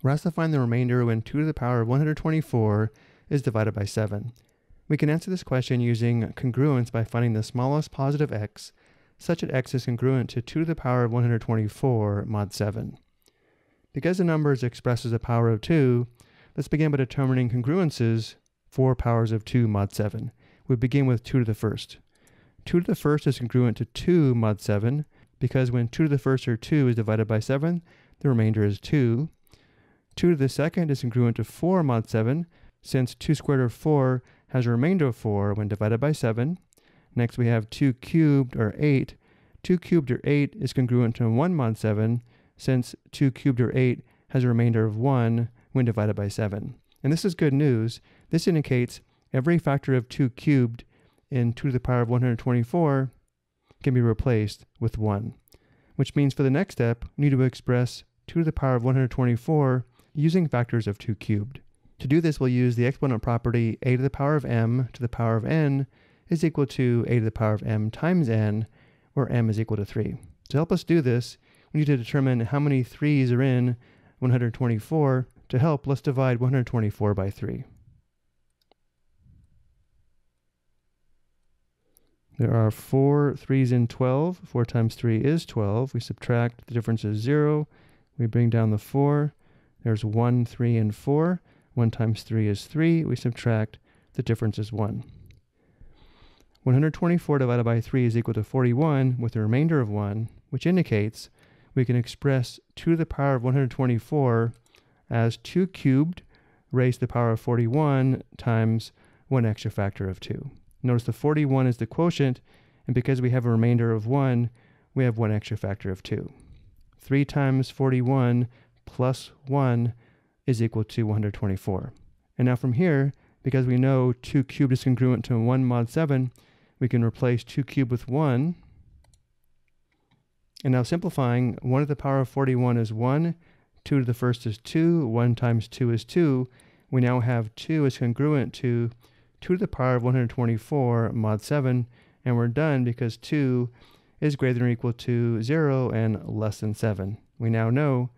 We're asked to find the remainder when 2 to the power of 124 is divided by 7. We can answer this question using congruence by finding the smallest positive x, such that x is congruent to 2 to the power of 124 mod 7. Because the number is expressed as a power of 2, let's begin by determining congruences for powers of 2 mod 7. We begin with 2 to the first. 2 to the first is congruent to 2 mod 7, because when 2 to the first or 2 is divided by 7, the remainder is 2. 2 to the second is congruent to 4 mod 7, since 2 squared of 4 has a remainder of 4 when divided by 7. Next we have 2 cubed, or 8. 2 cubed, or 8, is congruent to 1 mod 7, since 2 cubed, or 8, has a remainder of 1 when divided by 7. And this is good news. This indicates every factor of 2 cubed in 2 to the power of 124 can be replaced with 1, which means for the next step, we need to express 2 to the power of 124 using factors of 2 cubed. To do this, we'll use the exponent property a to the power of m to the power of n is equal to a to the power of m times n, where m is equal to 3. To help us do this, we need to determine how many 3's are in 124. To help, let's divide 124 by 3. There are four 3's in 12. 4 times 3 is 12. We subtract, the difference is 0. We bring down the 4. There's 1, 3, and 4. 1 times 3 is 3. We subtract, the difference is 1. 124 divided by 3 is equal to 41 with a remainder of 1, which indicates we can express 2 to the power of 124 as 2 cubed raised to the power of 41 times 1 extra factor of 2. Notice the 41 is the quotient, and because we have a remainder of 1, we have 1 extra factor of 2. 3 times 41 plus 1 is equal to 124. And now from here, because we know 2 cubed is congruent to 1 mod 7, we can replace 2 cubed with 1. And now simplifying, 1 to the power of 41 is 1, 2 to the first is 2, 1 times 2 is 2. We now have 2 is congruent to 2 to the power of 124 mod 7, and we're done because 2 is greater than or equal to 0 and less than 7. We now know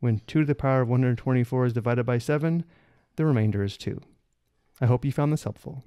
when 2 to the power of 124 is divided by 7, the remainder is 2. I hope you found this helpful.